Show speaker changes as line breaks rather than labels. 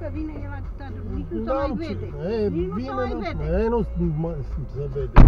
că vine el atâta, nici nu se mai vede.
E,
Nici nu se mai vede.
e, nu se vede.